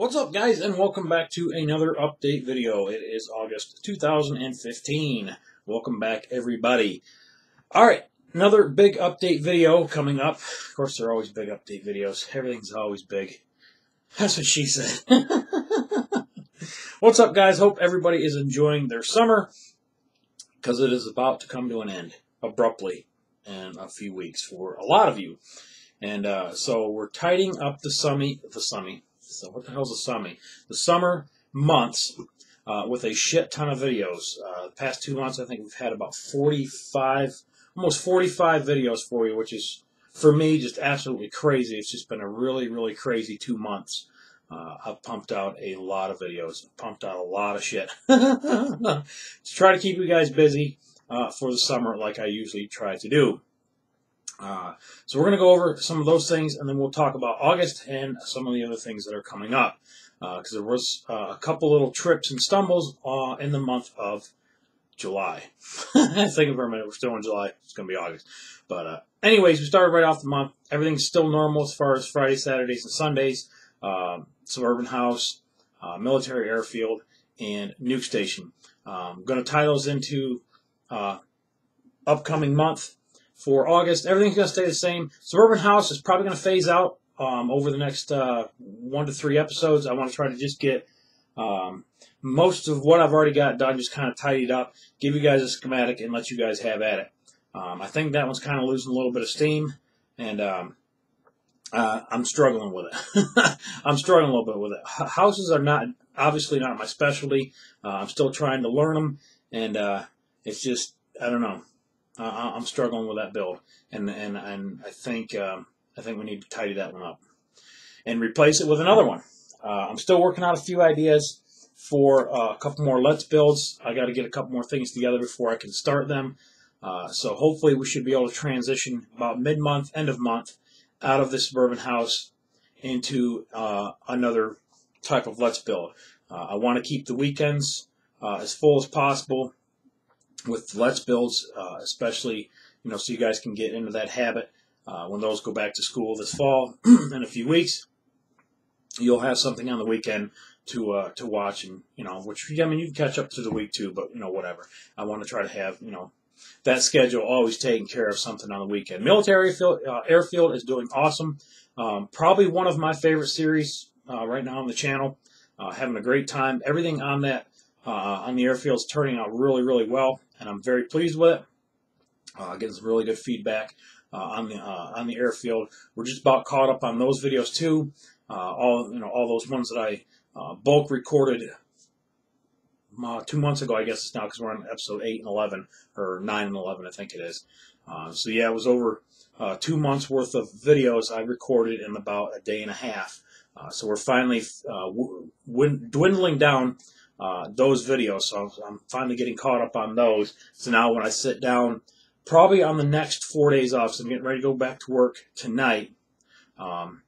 What's up guys and welcome back to another update video. It is August 2015. Welcome back everybody. Alright, another big update video coming up. Of course they're always big update videos. Everything's always big. That's what she said. What's up guys? Hope everybody is enjoying their summer because it is about to come to an end abruptly in a few weeks for a lot of you. And uh, so we're tidying up the summy, the summy, so what the hell's the summer? The summer months uh, with a shit ton of videos. Uh, the past two months, I think we've had about 45, almost 45 videos for you, which is, for me, just absolutely crazy. It's just been a really, really crazy two months. Uh, I've pumped out a lot of videos, pumped out a lot of shit to try to keep you guys busy uh, for the summer like I usually try to do. Uh, so we're going to go over some of those things, and then we'll talk about August and some of the other things that are coming up. Because uh, there was uh, a couple little trips and stumbles uh, in the month of July. Thinking for a minute, we're still in July. It's going to be August. But uh, anyways, we started right off the month. Everything's still normal as far as Fridays, Saturdays, and Sundays. Um, suburban house, uh, military airfield, and nuke station. I'm um, going to tie those into upcoming month for August. Everything's going to stay the same. Suburban House is probably going to phase out um, over the next uh, one to three episodes. I want to try to just get um, most of what I've already got done, just kind of tidied up, give you guys a schematic, and let you guys have at it. Um, I think that one's kind of losing a little bit of steam, and um, uh, I'm struggling with it. I'm struggling a little bit with it. Houses are not obviously not my specialty. Uh, I'm still trying to learn them, and uh, it's just I don't know. Uh, I'm struggling with that build, and and and I think um, I think we need to tidy that one up and replace it with another one. Uh, I'm still working out a few ideas for uh, a couple more Let's builds. I got to get a couple more things together before I can start them. Uh, so hopefully we should be able to transition about mid-month, end of month, out of this suburban house into uh, another type of Let's build. Uh, I want to keep the weekends as full as possible with Let's Builds, uh, especially, you know, so you guys can get into that habit uh, when those go back to school this fall in a few weeks. You'll have something on the weekend to uh, to watch, and you know, which I mean, you can catch up to the week too, but you know, whatever. I want to try to have you know that schedule always taking care of something on the weekend. Military field, uh, airfield is doing awesome. Um, probably one of my favorite series uh, right now on the channel. Uh, having a great time. Everything on that uh, on the airfield is turning out really, really well and I'm very pleased with it. Uh, getting some really good feedback uh, on the uh, on the airfield. We're just about caught up on those videos too. Uh, all you know, all those ones that I uh, bulk recorded uh, two months ago. I guess it's now because we're on episode eight and eleven or nine and eleven, I think it is. so yeah, it was over two months worth of videos I recorded in about a day and a half. so we're finally dwindling down uh, those videos. So I'm finally getting caught up on those. So now when I sit down, probably on the next four days off, so I'm getting ready to go back to work tonight. Um,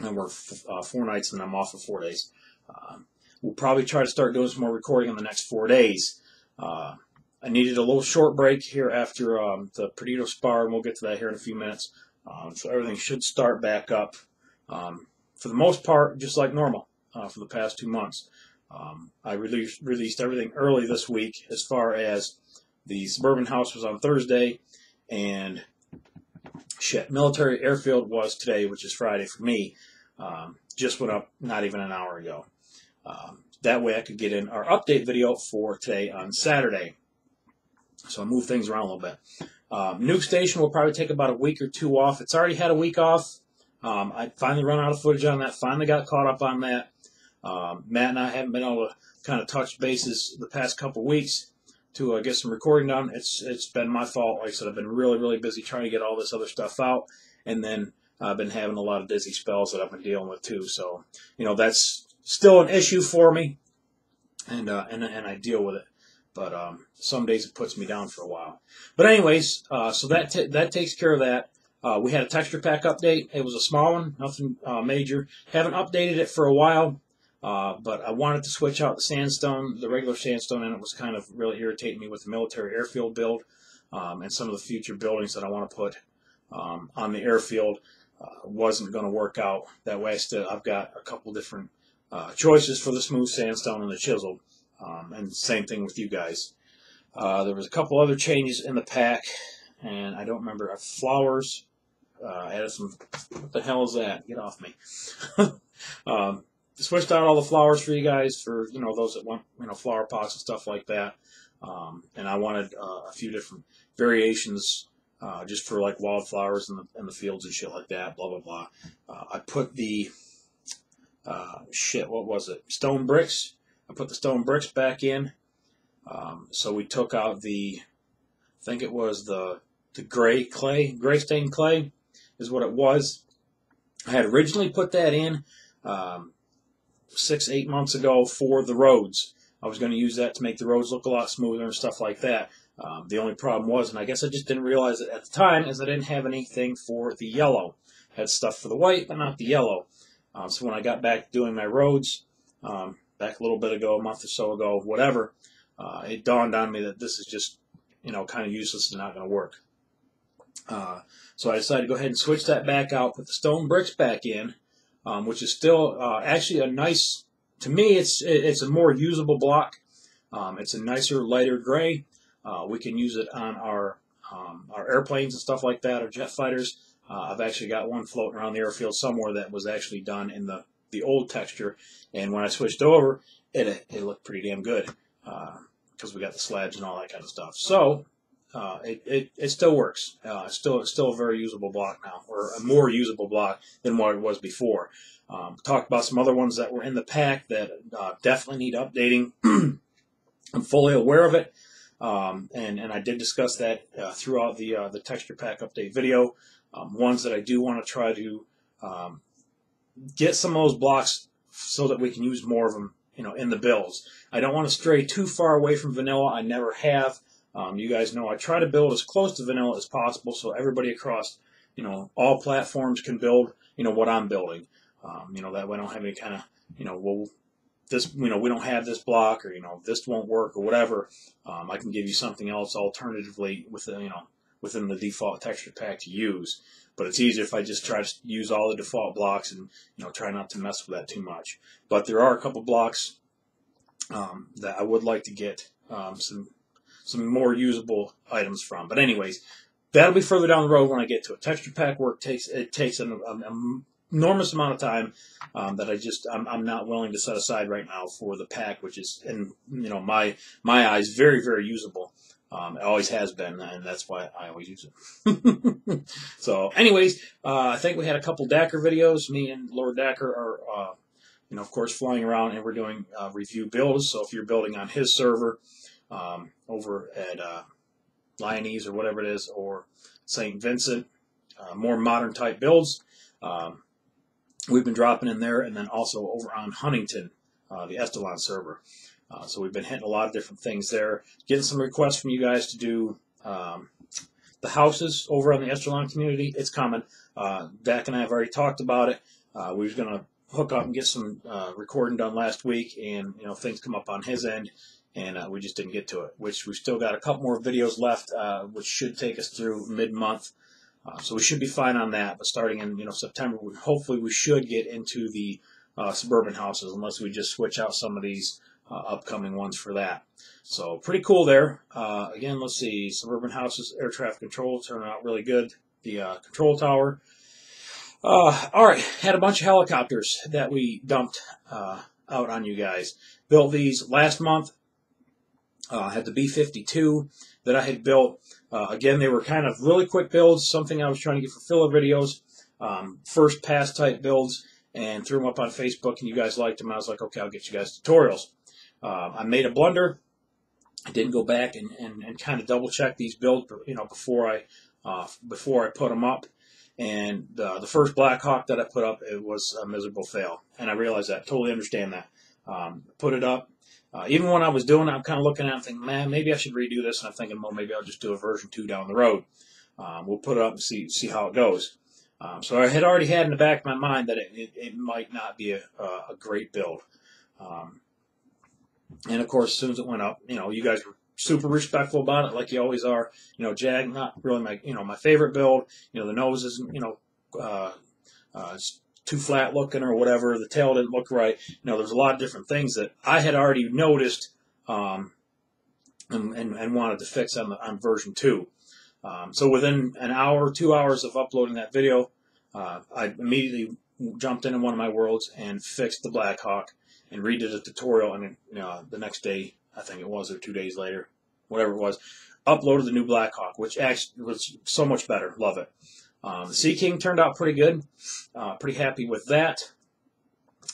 and work uh, four nights and I'm off for four days. Um, we'll probably try to start doing some more recording in the next four days. Uh, I needed a little short break here after um, the Perdido spar, and we'll get to that here in a few minutes. Um, so everything should start back up um, for the most part, just like normal uh, for the past two months. Um, I released, released everything early this week as far as the Suburban House was on Thursday and shit, Military Airfield was today, which is Friday for me. Um, just went up not even an hour ago. Um, that way I could get in our update video for today on Saturday. So I move things around a little bit. Um, Nuke Station will probably take about a week or two off. It's already had a week off. Um, I finally run out of footage on that. Finally got caught up on that. Um, Matt and I haven't been able to kind of touch bases the past couple weeks to uh, get some recording done. It's it's been my fault. Like I said, I've been really really busy trying to get all this other stuff out, and then I've been having a lot of dizzy spells that I've been dealing with too. So you know that's still an issue for me, and uh, and and I deal with it. But um, some days it puts me down for a while. But anyways, uh, so that t- that takes care of that. Uh, we had a texture pack update. It was a small one, nothing uh, major. Haven't updated it for a while. Uh, but I wanted to switch out the sandstone, the regular sandstone, and it was kind of really irritating me with the military airfield build um, and some of the future buildings that I want to put um, on the airfield uh, wasn't going to work out that way. Still, I've got a couple different uh, choices for the smooth sandstone and the chiseled. Um, and same thing with you guys. Uh, there was a couple other changes in the pack, and I don't remember. Uh, flowers. Uh, added some. What the hell is that? Get off me. switched out all the flowers for you guys for you know those that want you know flower pots and stuff like that. Um, and I wanted uh, a few different variations uh, just for like wildflowers in the, in the fields and shit like that. Blah blah blah. Uh, I put the uh, shit. What was it? Stone bricks. I put the stone bricks back in. Um, so we took out the, I think it was the the gray clay, gray stained clay, is what it was. I had originally put that in um, six eight months ago for the roads. I was going to use that to make the roads look a lot smoother and stuff like that. Um, the only problem was, and I guess I just didn't realize it at the time, is I didn't have anything for the yellow. I had stuff for the white, but not the yellow. Um, so when I got back doing my roads, um, back a little bit ago, a month or so ago, whatever, uh, it dawned on me that this is just, you know, kind of useless and not going to work. Uh, so I decided to go ahead and switch that back out, put the stone bricks back in, um, which is still uh, actually a nice, to me, it's it's a more usable block. Um, it's a nicer, lighter gray. Uh, we can use it on our um, our airplanes and stuff like that, our jet fighters. Uh, I've actually got one floating around the airfield somewhere that was actually done in the, the old texture, and when I switched over, it it looked pretty damn good because uh, we got the slabs and all that kind of stuff. So uh, it, it, it still works. Uh, it's still still a very usable block now, or a more usable block than what it was before. Um, talked about some other ones that were in the pack that uh, definitely need updating. I'm fully aware of it. Um, and, and I did discuss that uh, throughout the uh, the texture pack update video. Um, ones that I do want to try to um, get some of those blocks so that we can use more of them, you know, in the builds. I don't want to stray too far away from vanilla. I never have. Um, you guys know I try to build as close to vanilla as possible so everybody across, you know, all platforms can build, you know, what I'm building. Um, you know, that way I don't have any kind of, you know, well, this, you know, we don't have this block or, you know, this won't work or whatever, um, I can give you something else alternatively within, you know, within the default texture pack to use. But it's easier if I just try to use all the default blocks and, you know, try not to mess with that too much. But there are a couple blocks um, that I would like to get um, some some more usable items from. But anyways, that'll be further down the road when I get to it. Texture pack work takes it takes an, an enormous amount of time um, that I just I'm, I'm not willing to set aside right now for the pack, which is in you know my my eyes very very usable. Um, it always has been, and that's why I always use it. so, anyways, uh, I think we had a couple Dakr videos. Me and Lord Dakr are, uh, you know, of course, flying around, and we're doing uh, review builds. So, if you're building on his server um, over at uh, Lyonese or whatever it is, or St. Vincent, uh, more modern type builds, um, we've been dropping in there, and then also over on Huntington, uh, the Estelon server. Uh, so we've been hitting a lot of different things there. Getting some requests from you guys to do um, the houses over on the Estelon community. It's coming. Uh, Dak and I have already talked about it. Uh, we are going to hook up and get some uh, recording done last week, and you know things come up on his end, and uh, we just didn't get to it. Which we've still got a couple more videos left, uh, which should take us through mid-month. Uh, so we should be fine on that. But starting in you know September, we, hopefully we should get into the uh, suburban houses, unless we just switch out some of these uh, upcoming ones for that. So pretty cool there. Uh, again, let's see, suburban houses, air traffic control turning out really good. The uh, control tower. Uh, all right, had a bunch of helicopters that we dumped uh, out on you guys. Built these last month. Uh, had the B-52 that I had built. again, they were kind of really quick builds, something I was trying to get for filler videos. Um, first pass type builds and threw them up on Facebook and you guys liked them. I was like, okay, I'll get you guys tutorials. Uh, I made a blunder. I didn't go back and, and, and kind of double check these builds, you know, before I uh, before I put them up. And the, the first Black Hawk that I put up, it was a miserable fail, and I realized that. Totally understand that. Um, put it up. Uh, even when I was doing it, I'm kind of looking at it and thinking, man, maybe I should redo this. And I'm thinking, well, maybe I'll just do a version two down the road. Um, we'll put it up and see see how it goes. Um, so I had already had in the back of my mind that it, it, it might not be a, a great build. Um, and of course, as soon as it went up, you know, you guys were super respectful about it, like you always are. You know, Jag, not really my, you know, my favorite build. You know, the nose isn't, you know, uh, uh, too flat looking or whatever. The tail didn't look right. You know, there's a lot of different things that I had already noticed um, and, and, and, wanted to fix on, the, on version 2. Um, so within an hour, two hours of uploading that video, uh, I immediately jumped into one of my worlds and fixed the Blackhawk and redid a tutorial. And you know, the next day, I think it was, or two days later, whatever it was, uploaded the new Blackhawk, which actually was so much better. Love it. Um, the Sea King turned out pretty good. Uh, pretty happy with that.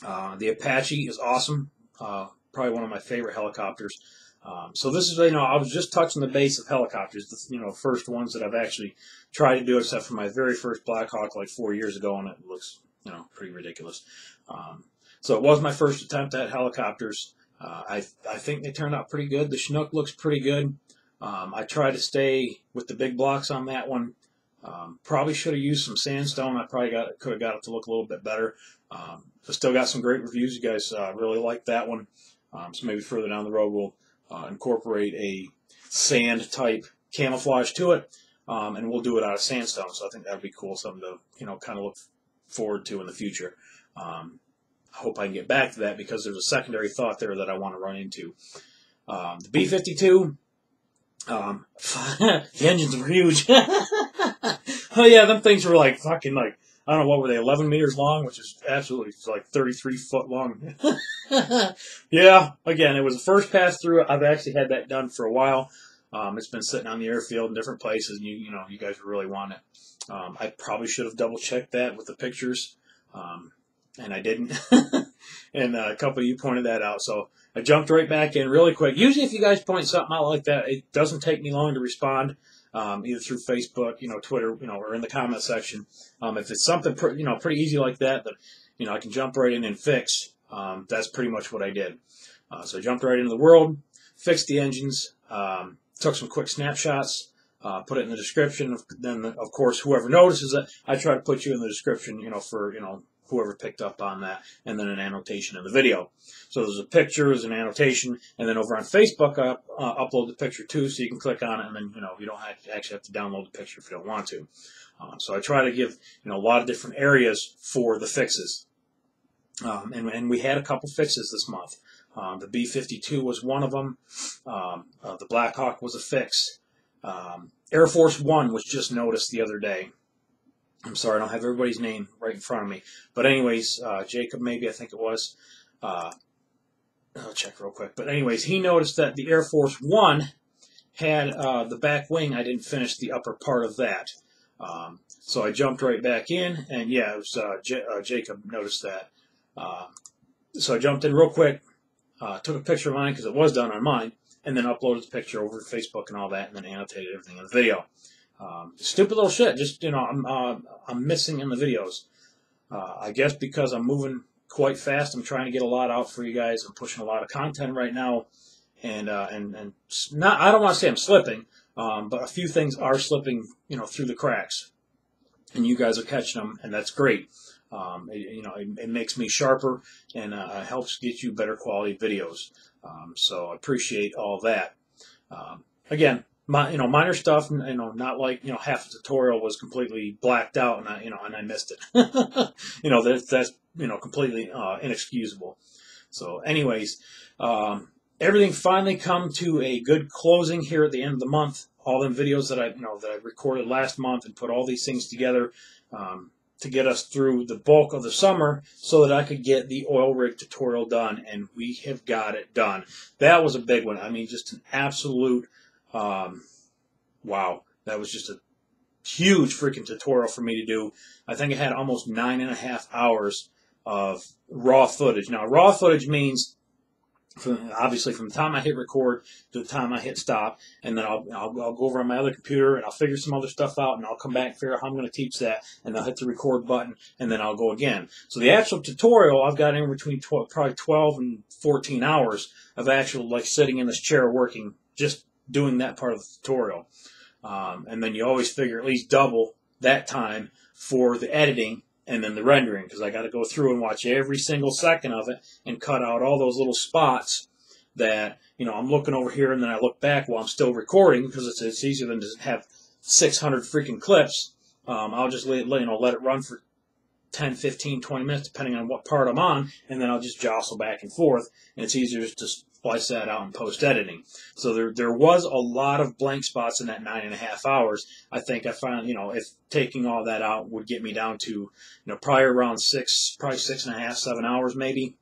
Uh, the Apache is awesome. Uh, probably one of my favorite helicopters. Um, so this is, you know, I was just touching the base of helicopters, the, you know, first ones that I've actually tried to do, except for my very first Blackhawk like four years ago, and it looks, you know, pretty ridiculous. Um, so it was my first attempt at helicopters. Uh, I, I think they turned out pretty good. The Chinook looks pretty good. Um, I tried to stay with the big blocks on that one. Um, probably should have used some sandstone. I probably got could have got it to look a little bit better. Um, but still got some great reviews. You guys uh, really like that one. Um, so maybe further down the road we'll uh, incorporate a sand type camouflage to it, um, and we'll do it out of sandstone. So I think that would be cool, something to you know kind of look forward to in the future. Um, I hope I can get back to that because there's a secondary thought there that I want to run into. Um, the B-52, um, the engines were huge. oh yeah, them things were like fucking like I don't know what were they, 11 meters long, which is absolutely like 33 foot long. yeah, again, it was the first pass through. I've actually had that done for a while. Um, it's been sitting on the airfield in different places, and you you know you guys really want it. Um, I probably should have double checked that with the pictures, um, and I didn't. And uh, a couple of you pointed that out, so I jumped right back in really quick. Usually, if you guys point something out like that, it doesn't take me long to respond um, either through Facebook, you know, Twitter, you know, or in the comment section. Um, if it's something, you know, pretty easy like that, that, you know, I can jump right in and fix, um, that's pretty much what I did. Uh, so I jumped right into the world, fixed the engines, um, took some quick snapshots, uh, put it in the description. Then, of course, whoever notices it, I try to put you in the description, you know, for, you know, whoever picked up on that, and then an annotation in the video. So there's a picture, there's an annotation, and then over on Facebook, I up, uh, upload the picture too, so you can click on it, and then you know you don't have actually have to download the picture if you don't want to. Uh, so I try to give you know a lot of different areas for the fixes, um, and, and we had a couple fixes this month. Um, the B-52 was one of them. Um, uh, the Blackhawk was a fix. Um, Air Force One was just noticed the other day. I'm sorry, I don't have everybody's name right in front of me. But anyways, uh, Jacob, maybe I think it was. Uh, I'll check real quick. But anyways, he noticed that the Air Force One had uh, the back wing. I didn't finish the upper part of that. Um, so I jumped right back in, and yeah, it was uh, J- uh, Jacob noticed that. Uh, so I jumped in real quick, took a picture of mine because it was done on mine, and then uploaded the picture over to Facebook and all that, and then annotated everything in the video. Um, stupid little shit. Just you know, I'm uh, I'm missing in the videos. Uh, I guess because I'm moving quite fast. I'm trying to get a lot out for you guys. I'm pushing a lot of content right now, and uh, and and not. I don't want to say I'm slipping, um, but a few things are slipping. You know, through the cracks, and you guys are catching them, and that's great. Um, it, you know, it, it, makes me sharper and uh, helps get you better quality videos. Um, so I appreciate all that. Um, again, my, you know, minor stuff, you know, not like, you know, half the tutorial was completely blacked out and I, you know, and I missed it. you know, that's, that's, you know, completely uh, inexcusable. So anyways, um, everything finally come to a good closing here at the end of the month. All them videos that I, you know, that I recorded last month and put all these things together, um, to get us through the bulk of the summer so that I could get the oil rig tutorial done and we have got it done. That was a big one. I mean, just an absolute um, wow, that was just a huge freaking tutorial for me to do. I think it had almost nine and a half hours of raw footage. Now, raw footage means from, obviously from the time I hit record to the time I hit stop, and then I'll, I'll, I'll, go over on my other computer and I'll figure some other stuff out, and I'll come back and figure out how I'm going to teach that, and I'll hit the record button, and then I'll go again. So the actual tutorial I've got in between 12, probably 12 and 14 hours of actual like sitting in this chair working just doing that part of the tutorial. Um, and then you always figure at least double that time for the editing and then the rendering because I got to go through and watch every single second of it and cut out all those little spots that you know I'm looking over here and then I look back while I'm still recording because it's, it's easier than to have 600 freaking clips. Um, I'll just let, you know let it run for 10, 15, 20 minutes, depending on what part I'm on, and then I'll just jostle back and forth, and it's easier to splice that out in post editing. So there, there was a lot of blank spots in that nine and a half hours. I think I found, you know, if taking all that out would get me down to, you know, probably around six, probably six and a half, seven hours maybe.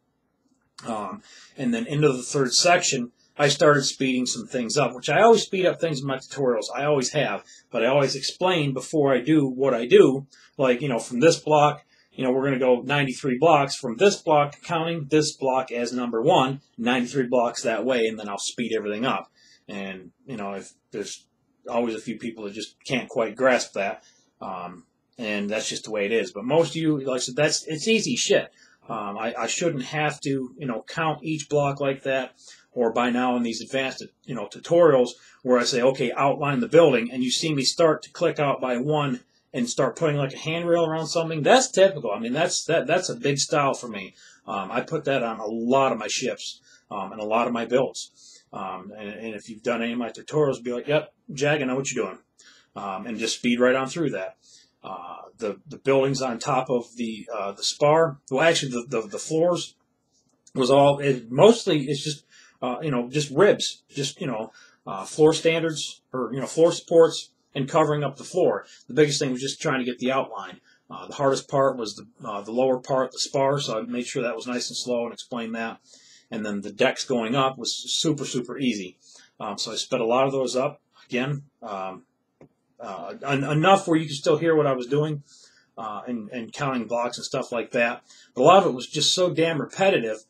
Um, and then into the third section, I started speeding some things up, which I always speed up things in my tutorials. I always have, but I always explain before I do what I do. Like, you know, from this block, you know, we're going to go 93 blocks from this block, counting this block as number one, 93 blocks that way, and then I'll speed everything up. And, you know, if there's always a few people that just can't quite grasp that, um, and that's just the way it is. But most of you, like I said, that's, it's easy shit. Um, I, I shouldn't have to, you know, count each block like that or by now in these advanced, you know, tutorials where I say, okay, outline the building, and you see me start to click out by one and start putting like a handrail around something. That's typical. I mean, that's that that's a big style for me. Um, I put that on a lot of my ships um, and a lot of my builds. Um, and, and, if you've done any of my tutorials, be like, yep, Jag, I know what you're doing, um, and just speed right on through that. Uh, the the buildings on top of the uh, the spar, well, actually the, the, the floors was all it, mostly it's just uh, you know, just ribs, just, you know, uh, floor standards or, you know, floor supports and covering up the floor. The biggest thing was just trying to get the outline. Uh, the hardest part was the, uh, the lower part, the spar, so I made sure that was nice and slow and explained that. And then the decks going up was super, super easy. Um, so I sped a lot of those up. Again, um, uh, en- enough where you could still hear what I was doing uh, and, and counting blocks and stuff like that. But a lot of it was just so damn repetitive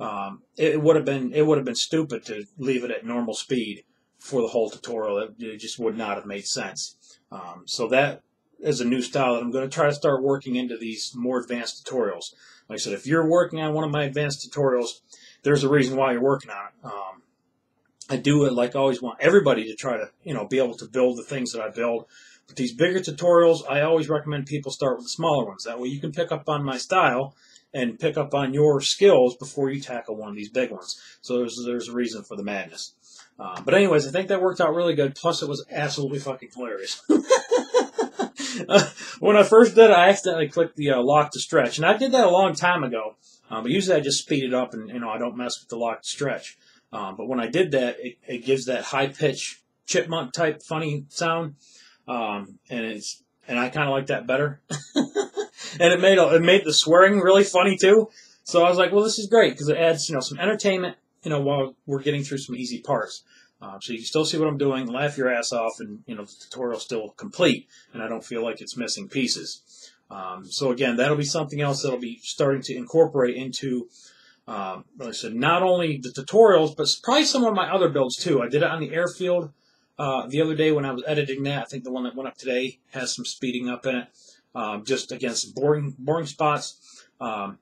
um, it would have been it would have been stupid to leave it at normal speed for the whole tutorial. It, it just would not have made sense. Um, so that is a new style that I'm going to try to start working into these more advanced tutorials. Like I said, if you're working on one of my advanced tutorials, there's a reason why you're working on it. Um, I do it like I always want everybody to try to you know be able to build the things that I build. But these bigger tutorials, I always recommend people start with the smaller ones. That way you can pick up on my style and pick up on your skills before you tackle one of these big ones. So there's, there's a reason for the madness. Uh, but anyways, I think that worked out really good. Plus, it was absolutely fucking hilarious. uh, when I first did it, I accidentally clicked the uh, lock to stretch, and I did that a long time ago. Uh, but usually, I just speed it up, and you know, I don't mess with the lock to stretch. Um, but when I did that, it, it gives that high pitch chipmunk type funny sound, um, and it's and I kind of like that better. and it made it made the swearing really funny too. So I was like, well, this is great because it adds you know some entertainment, you know, while we're getting through some easy parts. Um, so you can still see what I'm doing, laugh your ass off, and you know the tutorial's still complete, and I don't feel like it's missing pieces. Um, so again, that'll be something else that'll be starting to incorporate into, um, like I said, not only the tutorials, but probably some of my other builds too. I did it on the airfield uh, the other day when I was editing that. I think the one that went up today has some speeding up in it um, just against boring boring spots. Um,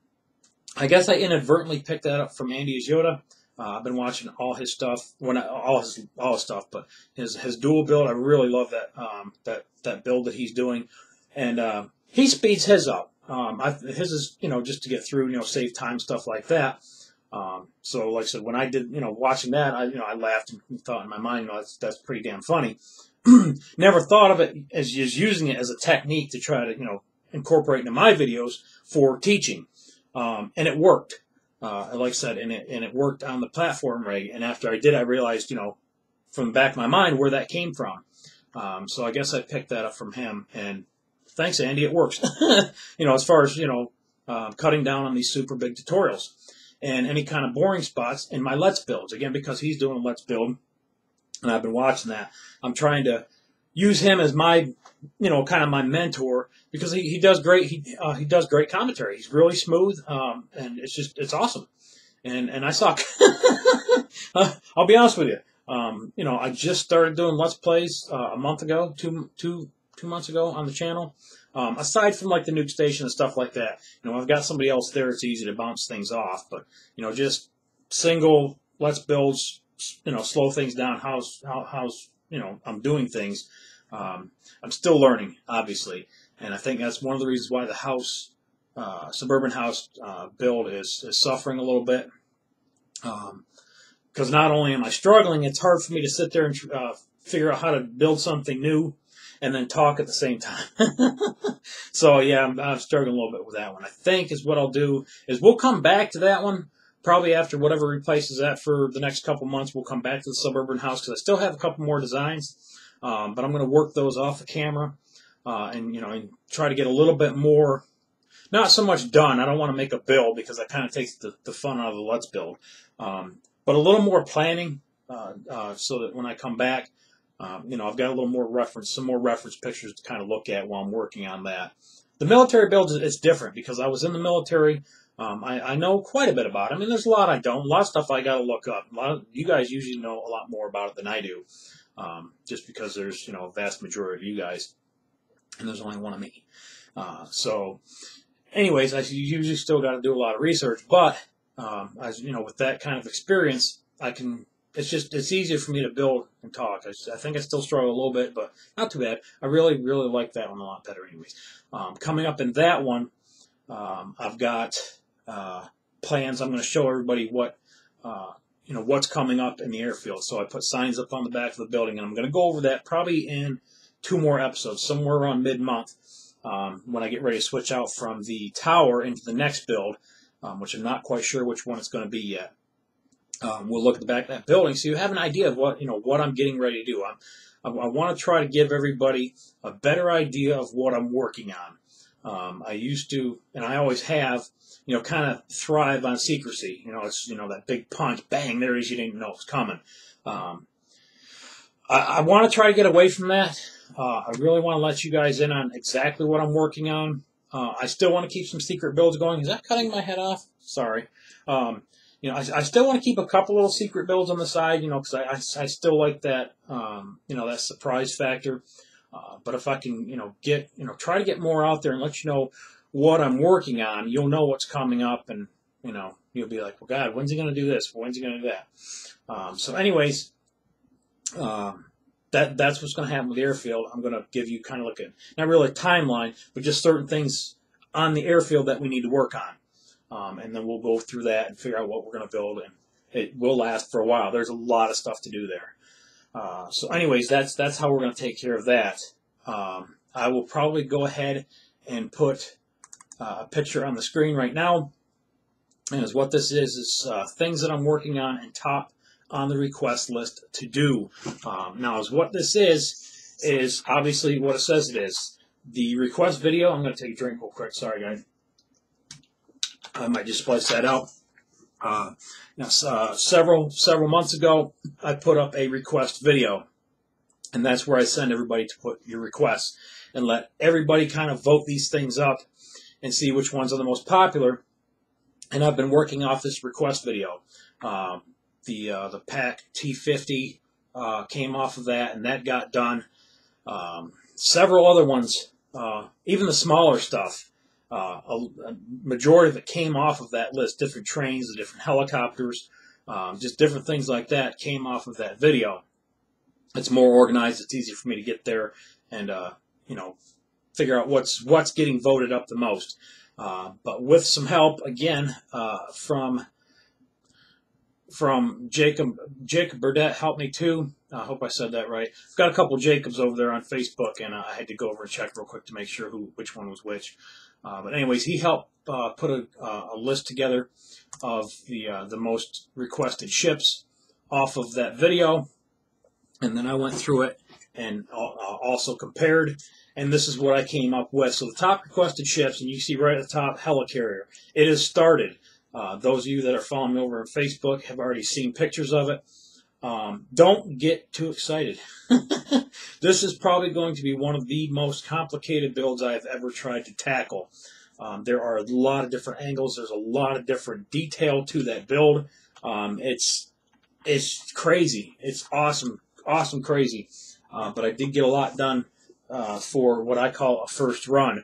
I guess I inadvertently picked that up from Andy Yoda. Uh, I've been watching all his stuff, not all his all his stuff, but his his dual build. I really love that um, that that build that he's doing, and uh, he speeds his up. Um, I, his is you know just to get through, you know, save time stuff like that. Um, so, like I said, when I did, you know, watching that, I you know I laughed and thought in my mind, you know, that's that's pretty damn funny. never thought of it as just using it as a technique to try to, you know, incorporate into my videos for teaching. Um, and it worked. Uh, like I said, and it, and it worked on the platform rig. And after I did, I realized, you know, from the back of my mind where that came from. Um, so I guess I picked that up from him. And thanks, Andy, it works. you know, as far as, you know, uh, cutting down on these super big tutorials and any kind of boring spots in my Let's Builds. Again, because he's doing Let's Build, and I've been watching that. I'm trying to use him as my, you know, kind of my mentor because he, he does great. He uh, he does great commentary. He's really smooth, um, and it's just it's awesome. And and I suck. uh, I'll be honest with you. Um, you know, I just started doing let's plays uh, a month ago, two two two months ago on the channel. Um, aside from like the nuke station and stuff like that, you know, I've got somebody else there. It's easy to bounce things off, but you know, just single let's builds you know slow things down. How's how, how's you know I'm doing things. Um, I'm still learning, obviously, and I think that's one of the reasons why the house uh, suburban house uh, build is, is suffering a little bit. Because um, not only am I struggling, it's hard for me to sit there and uh, figure out how to build something new and then talk at the same time. so yeah, I'm, I'm struggling a little bit with that one. I think is what I'll do is we'll come back to that one probably after whatever replaces that for the next couple months. We'll come back to the suburban house because I still have a couple more designs, um, but I'm going to work those off the camera uh, and you know and try to get a little bit more. Not so much done. I don't want to make a build because that kind of takes the, the fun out of the let's build. Um, but a little more planning uh, uh, so that when I come back, um, you know, I've got a little more reference, some more reference pictures to kind of look at while I'm working on that. The military build is different because I was in the military. Um, I, I, know quite a bit about. I mean, there's a lot I don't. A lot of stuff I got to look up. A lot of, you guys usually know a lot more about it than I do, um, just because there's you know a vast majority of you guys, and there's only one of me. Uh, so, anyways, I usually still got to do a lot of research, but um, as you know, with that kind of experience, I can it's just it's easier for me to build and talk. I, I, think I still struggle a little bit, but not too bad. I really really like that one a lot better, anyways. Um, coming up in that one, um, I've got uh, plans. I'm going to show everybody what uh, you know what's coming up in the airfield. So I put signs up on the back of the building, and I'm going to go over that probably in two more episodes, somewhere around mid month. Um, when I get ready to switch out from the tower into the next build, um, which I'm not quite sure which one it's going to be yet um, we'll look at the back of that building so you have an idea of what you know what I'm getting ready to do. I'm, I, I want to try to give everybody a better idea of what I'm working on. Um, I used to, and I always have, you know, kind of thrive on secrecy. You know, it's you know that big punch, bang, there is. You didn't know it was coming. Um, I, I want to try to get away from that. Uh, I really want to let you guys in on exactly what I'm working on. Uh, I still want to keep some secret builds going. Is that cutting my head off? Sorry. Um, you know, I, I still want to keep a couple little secret builds on the side, you know, because I, I, I, still like that, um, you know, that surprise factor. Uh, but if I can, you know, get, you know, try to get more out there and let you know what I'm working on, you'll know what's coming up and, you know, you'll be like, well, God, when's he going to do this? When's he going to do that? Um, so anyways, um, that, that's what's going to happen with the airfield. I'm going to give you kind of like a, not really a timeline, but just certain things on the airfield that we need to work on. Um, and then we'll go through that and figure out what we're going to build, and it will last for a while. There's a lot of stuff to do there. Uh, so, anyways, that's that's how we're going to take care of that. Um, I will probably go ahead and put uh, a picture on the screen right now. And as what this is is uh, things that I'm working on and top on the request list to do. Um, now, is what this is is obviously what it says it is. The request video. I'm going to take a drink real quick. Sorry, guys. I might just splice that out. Uh, now, uh, several several months ago, I put up a request video, and that's where I send everybody to put your requests and let everybody kind of vote these things up and see which ones are the most popular. And I've been working off this request video. Um, the uh, the PAC T50 uh, came off of that, and that got done. Um, several other ones, uh, even the smaller stuff uh, a, a, majority of it came off of that list. Different trains, the different helicopters, um, just different things like that came off of that video. It's more organized. It's easier for me to get there and uh, you know figure out what's what's getting voted up the most. Uh, but with some help again uh, from from Jacob Jacob Burdett helped me too. I hope I said that right. I've got a couple Jacobs over there on Facebook, and uh, I had to go over and check real quick to make sure who which one was which. Uh, but anyways, he helped uh, put a, uh, a, list together of the the most requested ships off of that video, and then I went through it and also compared. And this is what I came up with. So the top requested ships, and you see right at the top, Helicarrier. It has started. Uh, those of you that are following me over on Facebook have already seen pictures of it. Um, don't get too excited. this is probably going to be one of the most complicated builds I've ever tried to tackle. Um, there are a lot of different angles. There's a lot of different detail to that build. Um, it's it's crazy. It's awesome, awesome, crazy. Uh, but I did get a lot done uh, for what I call a first run.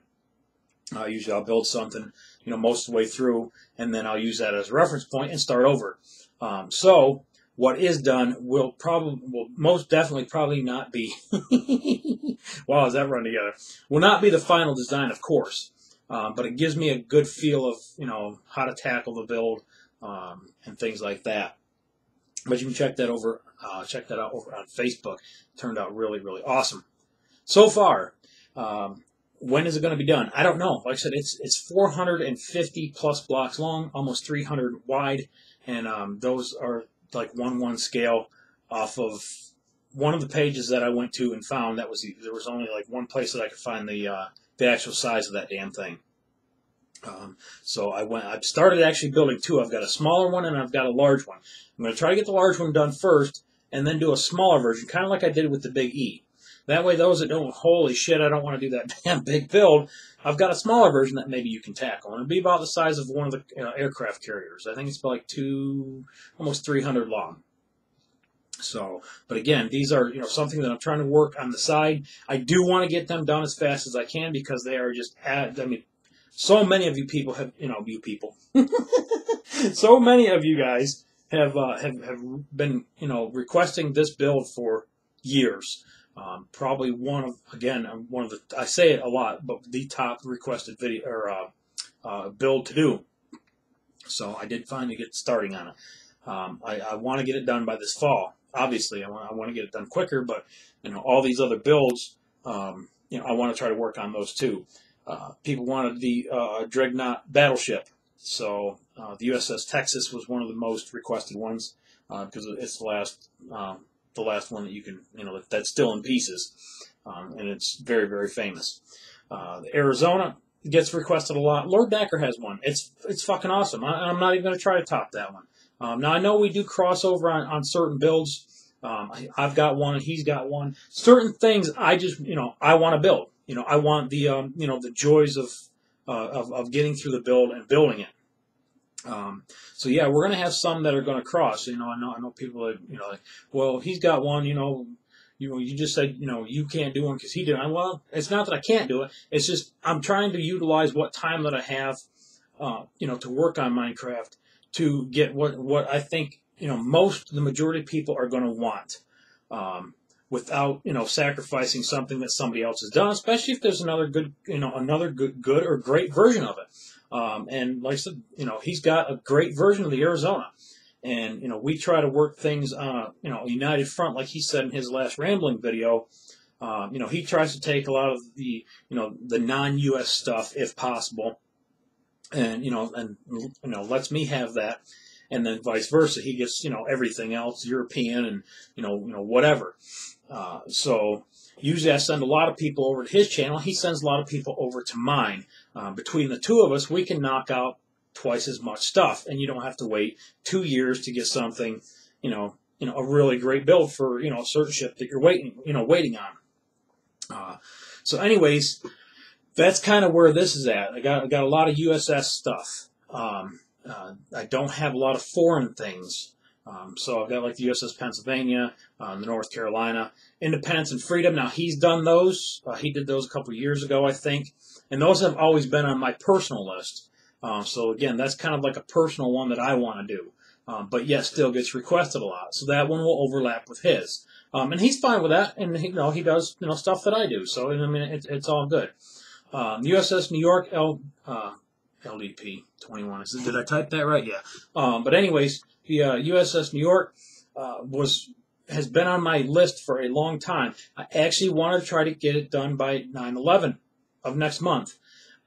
Uh, usually I'll build something, you know, most of the way through, and then I'll use that as a reference point and start over. Um, so what is done will probably will most definitely probably not be wow is that run together? Will not be the final design of course. Um, but it gives me a good feel of you know how to tackle the build um, and things like that. But you can check that over uh, check that out over on facebook. It turned out really really awesome so far, um, when is it going to be done? I don't know. Like I said, it's it's 450 plus blocks long, almost 300 wide, and um, those are like one one scale off of one of the pages that I went to and found. That was there was only like one place that I could find the uh, the actual size of that damn thing. Um, so I went. I've started actually building two. I've got a smaller one and I've got a large one. I'm going to try to get the large one done first, and then do a smaller version, kind of like I did with the Big E. That way, those that don't, holy shit, I don't want to do that damn big build. I've got a smaller version that maybe you can tackle, and it'll be about the size of one of the you know, aircraft carriers. I think it's about like two, almost 300 long. So, but again, these are you know something that I'm trying to work on the side. I do want to get them done as fast as I can because they are just at. I mean, so many of you people have you know you people, so many of you guys have uh, have have been you know requesting this build for years. Um, probably one of again one of the I say it a lot, but the top requested video or uh, uh, build to do. So I did finally get starting on it. Um, I, I want to get it done by this fall. Obviously, I want I want to get it done quicker, but you know all these other builds, um, you know I want to try to work on those too. Uh, people wanted the uh, Dreadnought battleship, so uh, the USS Texas was one of the most requested ones because uh, it's the last um, the last one that you can, you know, that's still in pieces, um, and it's very, very famous. Uh, Arizona gets requested a lot. Lord Dakr has one. It's it's fucking awesome. I, am not even going to try to top that one. Um, now I know we do crossover on, on certain builds. Um, I, have got one and he's got one. Certain things I just you know I want to build. You know I want the um, you know the joys of, uh, of of getting through the build and building it. Um, so yeah, we're going to have some that are going to cross. You know, I know I know people that you know, like, well, he's got one. You know, you know, you just said you know you can't do one because he did. I, well, it's not that I can't do it. It's just I'm trying to utilize what time that I have, uh, you know, to work on Minecraft to get what what I think you know most the majority of people are going to want. Um, without you know sacrificing something that somebody else has done, especially if there's another good you know another good good or great version of it. Um, and like I said, you know, he's got a great version of the Arizona. And, you know, we try to work things on a, you know, united front, like he said in his last rambling video. Um, you know, he tries to take a lot of the, you know, the non-U.S. stuff if possible. And, you know, and, you know, lets me have that. And then vice versa. He gets, you know, everything else, European and, you know, you know, whatever. Uh, so, Usually I send a lot of people over to his channel. He sends a lot of people over to mine. Um, between the two of us, we can knock out twice as much stuff, and you don't have to wait two years to get something, you know, you know, a really great build for you know a certain ship that you're waiting, you know, waiting on. Uh, so, anyways, that's kind of where this is at. I got I got a lot of USS stuff. Um, uh, I don't have a lot of foreign things. Um, so I've got like the USS Pennsylvania, uh, the North Carolina, Independence and Freedom. Now he's done those. Uh, he did those a couple years ago, I think, and those have always been on my personal list. Um, so again, that's kind of like a personal one that I want to do, um, but yes, still gets requested a lot. So that one will overlap with his, um, and he's fine with that. And he, you know he does you know stuff that I do. So I mean it, it's all good. USS um, New York L. Uh, LDP 21. Did I type that right? Yeah. Um, but anyways, the uh, USS New York uh, was has been on my list for a long time. I actually want to try to get it done by 9/11 of next month.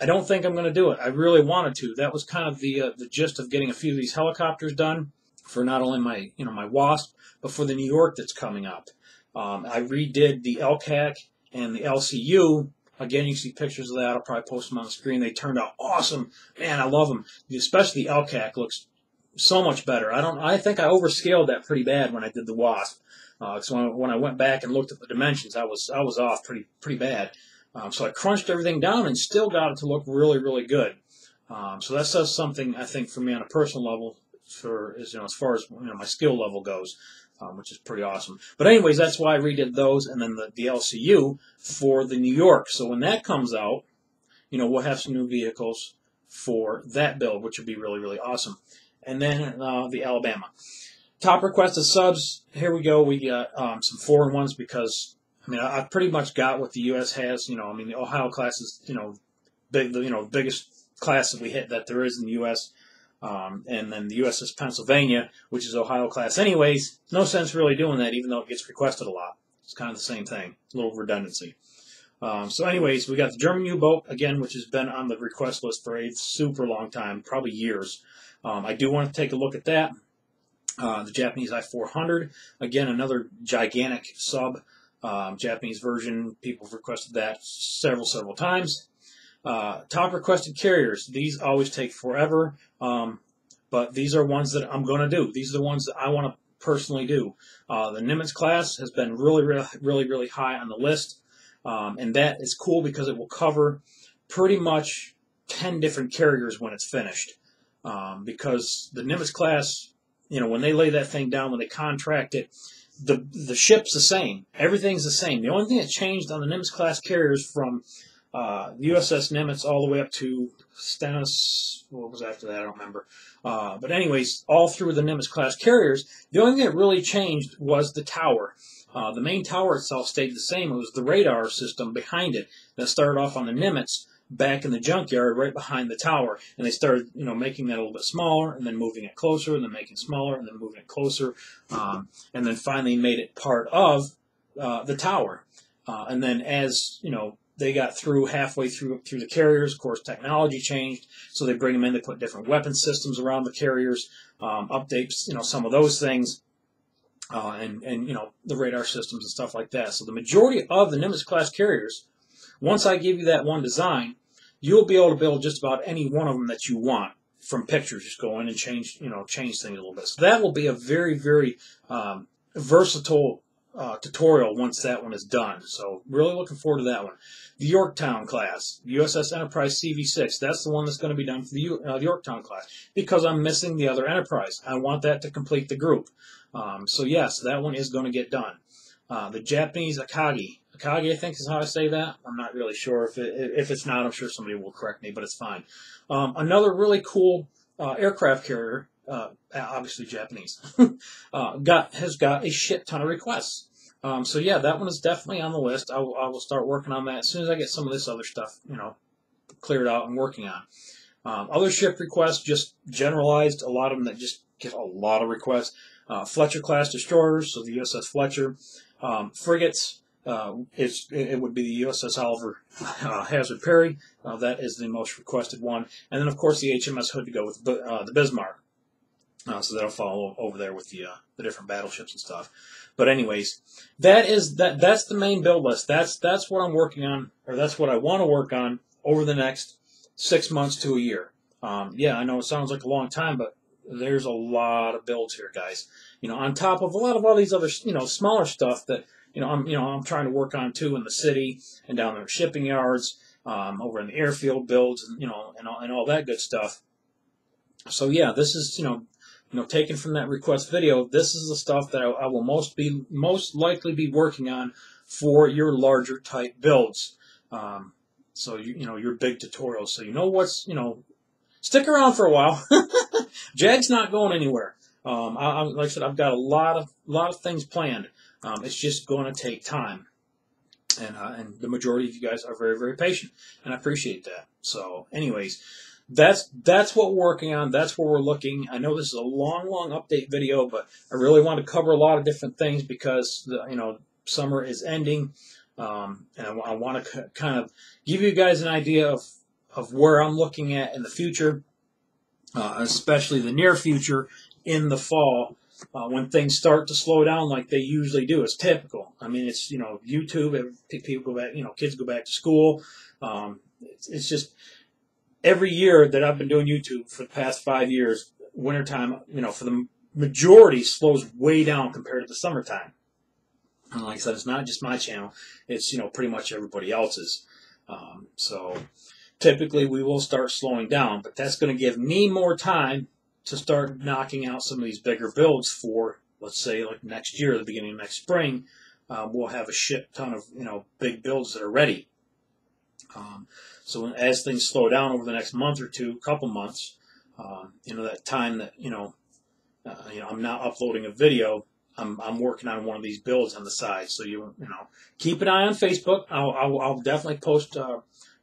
I don't think I'm going to do it. I really wanted to. That was kind of the uh, the gist of getting a few of these helicopters done for not only my you know my Wasp, but for the New York that's coming up. Um, I redid the LCAC and the LCU. Again, you see pictures of that. I'll probably post them on the screen. They turned out awesome. Man, I love them. Especially the LCAC looks so much better. I don't. I think I overscaled that pretty bad when I did the Wasp. Uh, so when, when I went back and looked at the dimensions, I was I was off pretty pretty bad. Um, so I crunched everything down and still got it to look really really good. Um, so that says something I think for me on a personal level for as you know as far as you know my skill level goes. Um, which is pretty awesome. But anyways, that's why I redid those and then the, the LCU for the New York. So when that comes out, you know, we'll have some new vehicles for that build, which would be really, really awesome and then uh, the Alabama. Top requested subs. Here we go. We got um, some foreign ones because I mean I, have pretty much got what the U.S. has. You know, I mean the Ohio class is you know big, you know biggest class that we hit that there is in the U.S. Um, and then the USS Pennsylvania, which is Ohio class. Anyways, no sense really doing that, even though it gets requested a lot. It's kind of the same thing, a little redundancy. Um, so, anyways, we got the German U-boat again, which has been on the request list for a super long time, probably years. Um, I do want to take a look at that. Uh, the Japanese I-400, again, another gigantic sub. Um, Japanese version, people have requested that several, several times. Uh, top requested carriers, these always take forever, um, but these are ones that I'm going to do. These are the ones that I want to personally do. Uh, the Nimitz class has been really, really, really, really high on the list, um, and that is cool because it will cover pretty much 10 different carriers when it's finished. Um, because the Nimitz class, you know, when they lay that thing down, when they contract it, the the ship's the same. Everything's the same. The only thing that changed on the Nimitz class carriers from uh, the USS Nimitz all the way up to Stennis. What was after that? I don't remember. Uh, but anyways, all through the Nimitz class carriers, the only thing that really changed was the tower. Uh, the main tower itself stayed the same. It was the radar system behind it that started off on the Nimitz back in the junkyard right behind the tower. And they started, you know, making that a little bit smaller and then moving it closer and then making it smaller and then moving it closer. Um, and then finally made it part of uh, the tower. Uh, and then as, you know, they got through halfway through through the carriers. Of course, technology changed, so they bring them in. They put different weapon systems around the carriers, um, updates, you know, some of those things, uh, and and you know the radar systems and stuff like that. So the majority of the Nimitz class carriers, once I give you that one design, you'll be able to build just about any one of them that you want from pictures. Just go in and change, you know, change things a little bit. So that will be a very, very um, versatile uh, tutorial once that one is done. So really looking forward to that one. The Yorktown class, USS Enterprise CV6, that's the one that's going to be done for the, uh, the Yorktown class because I'm missing the other Enterprise. I want that to complete the group. Um, so yes, that one is going to get done. Uh, the Japanese Akagi, Akagi, I think is how I say that. I'm not really sure if it, if it's not. I'm sure somebody will correct me, but it's fine. Um, another really cool uh, aircraft carrier, uh, obviously Japanese, uh, got has got a shit ton of requests. Um, so yeah, that one is definitely on the list. I will, will start working on that as soon as I get some of this other stuff, you know, cleared out and working on. Um, other ship requests, just generalized. A lot of them that just get a lot of requests. Uh, Fletcher class destroyers, so the USS Fletcher. Um, frigates, uh, it would be the USS Oliver uh, Hazard Perry. Uh, that is the most requested one. And then, of course, the HMS Hood to go with uh, the Bismarck. Uh, so that'll follow over there with the uh, the different battleships and stuff. But anyways, that is that that's the main build list. That's that's what I'm working on, or that's what I want to work on over the next six months to a year. Um, yeah, I know it sounds like a long time, but there's a lot of builds here, guys. You know, on top of a lot of all these other you know smaller stuff that you know, I'm you know I'm trying to work on too in the city and down there shipping yards, um, over in the airfield builds, and you know, and all, and all that good stuff. So yeah, this is you know, you know, taken from that request video. This is the stuff that I, I will most be most likely be working on for your larger type builds. Um, so you you know your big tutorials. So you know what's you know, stick around for a while. JAG's not going anywhere. Um, I, I, like I said, I've got a lot of lot of things planned. Um, it's just going to take time. And, uh, and the majority of you guys are very, very patient, and I appreciate that. So, anyways, that's that's what we're working on. That's where we're looking. I know this is a long, long update video, but I really want to cover a lot of different things because the, you know summer is ending, um, and I, I want to kind of give you guys an idea of of where I'm looking at in the future, uh, especially the near future in the fall uh, when things start to slow down like they usually do. It's typical. I mean, it's you know YouTube. People go back. You know, kids go back to school. Um, it's, it's, just every year that I've been doing YouTube for the past five years, wintertime, you know, for the majority slows way down compared to the summertime. And like I said, it's not just my channel; it's you know pretty much everybody else's. Um, so typically we will start slowing down, but that's going to give me more time to start knocking out some of these bigger builds for, let's say, like next year, the beginning of next spring, um, we'll have a shit ton of you know big builds that are ready. Um, so as things slow down over the next month or two, couple months, um, you know that time that you know, uh, you know I'm not uploading a video. I'm, I'm working on one of these builds on the side. So you you know keep an eye on Facebook. I'll, I'll, I'll definitely post uh,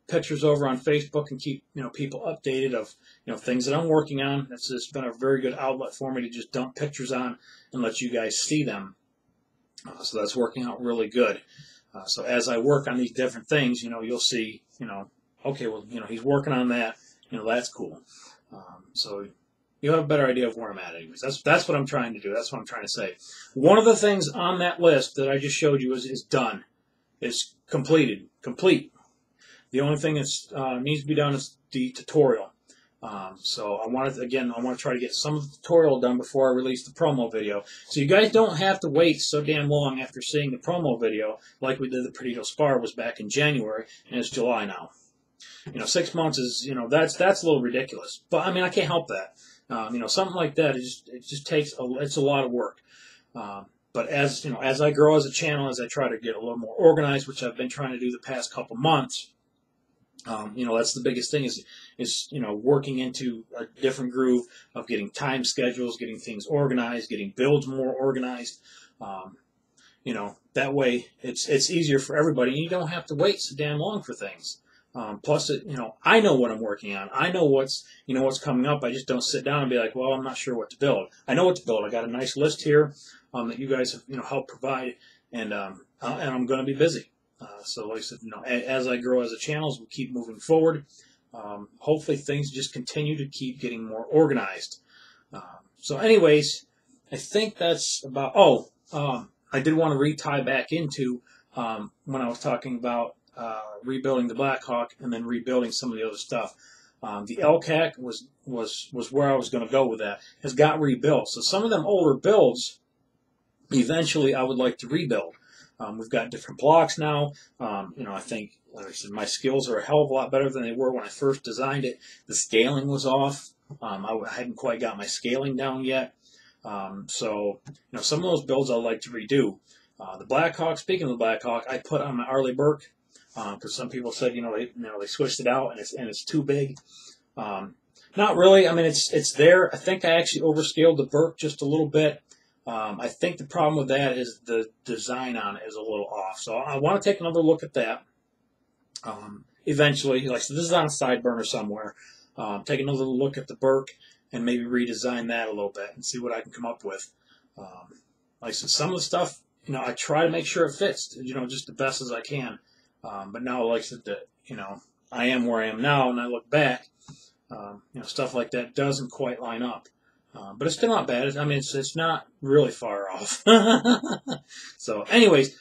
pictures over on Facebook and keep you know people updated of you know things that I'm working on. It's just been a very good outlet for me to just dump pictures on and let you guys see them. Uh, so that's working out really good. Uh, so as I work on these different things, you know, you'll see, you know, okay, well, you know, he's working on that. You know, that's cool. Um, so you'll have a better idea of where I'm at, anyways. That's that's what I'm trying to do. That's what I'm trying to say. One of the things on that list that I just showed you is is done. It's completed, complete. The only thing that uh, needs to be done is the tutorial. Um, so I wanted to, again, I want to try to get some of the tutorial done before I release the promo video. So you guys don't have to wait so damn long after seeing the promo video like we did the Perdido Spar was back in January and it's July now. You know, six months is, you know, that's, that's a little ridiculous. But I mean, I can't help that. Um, you know, something like that, it just, it just takes, a, it's a lot of work. Um, but as, you know, as I grow as a channel, as I try to get a little more organized, which I've been trying to do the past couple months, um, you know, that's the biggest thing is, is, you know, working into a different groove of getting time schedules, getting things organized, getting builds more organized. Um, you know, that way it's, it's easier for everybody and you don't have to wait so damn long for things. Um, plus, it, you know, I know what I'm working on. I know what's, you know, what's coming up. I just don't sit down and be like, well, I'm not sure what to build. I know what to build. I got a nice list here um, that you guys have, you know, helped provide, and um, uh, and I'm going to be busy. Uh, so, like I said, you know, as I grow as a channel, as we keep moving forward, um, hopefully things just continue to keep getting more organized. Um, so, anyways, I think that's about. Oh, um, I did want to retie back into um, when I was talking about uh, rebuilding the Blackhawk and then rebuilding some of the other stuff. Um, the LCAC was was was where I was going to go with that. Has got rebuilt. So some of them older builds, eventually I would like to rebuild. Um, we've got different blocks now. Um, you know, I think, like I said, my skills are a hell of a lot better than they were when I first designed it. The scaling was off. Um, I, hadn't quite got my scaling down yet. Um, so, you know, some of those builds I'd like to redo. Uh, the Blackhawk, speaking of the Blackhawk, I put on my Arleigh Burke because um, some people said, you know, they, you know, they switched it out and it's, and it's too big. Um, not really. I mean, it's, it's there. I think I actually overscaled the Burke just a little bit. Um, I think the problem with that is the design on it is a little off. So I want to take another look at that. Um, eventually, like so this is on a side burner somewhere. Um, take another look at the Burke and maybe redesign that a little bit and see what I can come up with. Um, like I said, some of the stuff, you know, I try to make sure it fits, you know, just the best as I can. Um, but now, like I said, that you know, I am where I am now, and I look back, um, you know, stuff like that doesn't quite line up. Uh, but it's still not bad. I mean, it's, it's not really far off. so, anyways,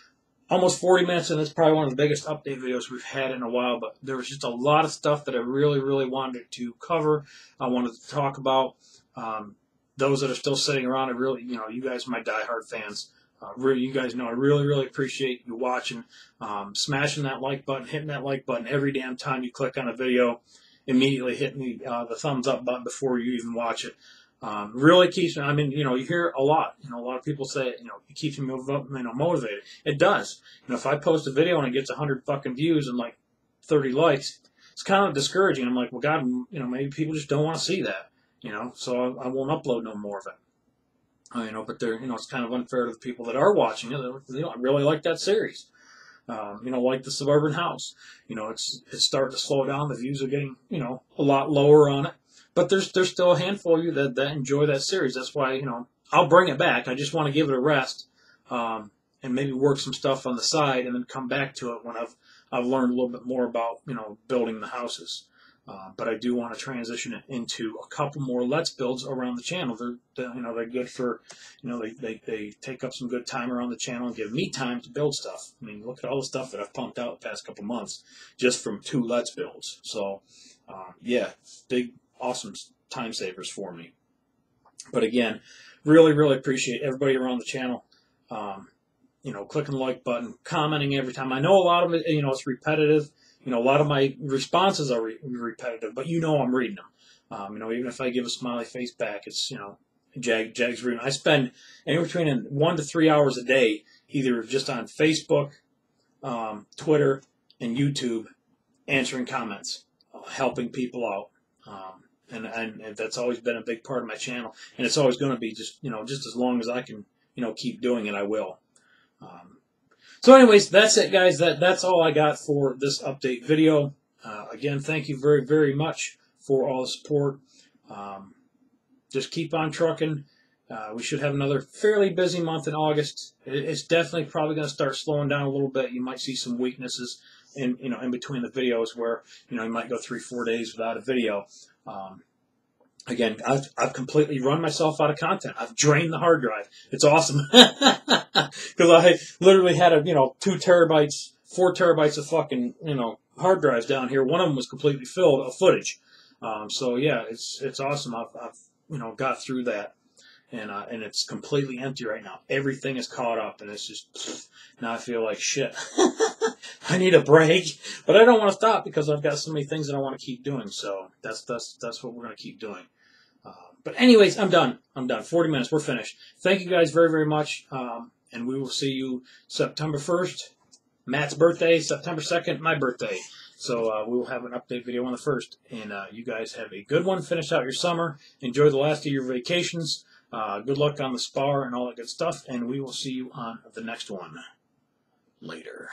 almost 40 minutes, and it's probably one of the biggest update videos we've had in a while. But there was just a lot of stuff that I really, really wanted to cover. I wanted to talk about. Um, those that are still sitting around, I really, you know, you guys are my diehard fans. Uh, really, you guys know I really, really appreciate you watching, um, smashing that like button, hitting that like button every damn time you click on a video. Immediately hitting uh, the thumbs up button before you even watch it. Um, really keeps me. I mean, you know, you hear a lot. You know, a lot of people say, you know, it keeps me you know, motivated. It does. You know, if I post a video and it gets hundred fucking views and like thirty likes, it's kind of discouraging. I'm like, well, God, you know, maybe people just don't want to see that. You know, so I, I won't upload no more of it. Uh, you know, but they're, you know, it's kind of unfair to the people that are watching it. They don't really like that series. Um, you know, like the suburban house. You know, it's it's starting to slow down. The views are getting, you know, a lot lower on it. But there's there's still a handful of you that, that enjoy that series. That's why you know I'll bring it back. I just want to give it a rest um, and maybe work some stuff on the side and then come back to it when I've I've learned a little bit more about you know building the houses. Uh, but I do want to transition it into a couple more Let's builds around the channel. They're, they're, you know they're good for you know they, they, they take up some good time around the channel and give me time to build stuff. I mean look at all the stuff that I've pumped out the past couple months just from two Let's builds. So uh, yeah, big awesome time savers for me. But again, really, really appreciate everybody around the channel. Um, you know, clicking the like button, commenting every time. I know a lot of it, you know, it's repetitive. You know, a lot of my responses are re- repetitive, but you know I'm reading them. Um, you know, even if I give a smiley face back, it's, you know, Jag, Jag's reading. I spend anywhere between one to three hours a day, either just on Facebook, um, Twitter, and YouTube, answering comments, helping people out. Um, and, and, and that's always been a big part of my channel, and it's always going to be just you know just as long as I can you know keep doing it, I will. Um, so, anyways, that's it, guys. That that's all I got for this update video. Uh, again, thank you very very much for all the support. Um, just keep on trucking. Uh, we should have another fairly busy month in August. It's definitely probably going to start slowing down a little bit. You might see some weaknesses in you know in between the videos where you know you might go three four days without a video. Um, again, I've, I've completely run myself out of content. I've drained the hard drive. It's awesome because I literally had a you know two terabytes, four terabytes of fucking you know hard drives down here. One of them was completely filled of footage. Um, so yeah, it's it's awesome. I've, I've you know got through that, and uh, and it's completely empty right now. Everything is caught up, and it's just now I feel like shit. I need a break, but I don't want to stop because I've got so many things that I want to keep doing. So that's that's that's what we're gonna keep doing. Uh, but anyways, I'm done. I'm done. 40 minutes. We're finished. Thank you guys very very much, um, and we will see you September 1st. Matt's birthday, September 2nd, my birthday. So uh, we will have an update video on the first. And uh, you guys have a good one. Finish out your summer. Enjoy the last of your vacations. Uh, good luck on the spar and all that good stuff. And we will see you on the next one later.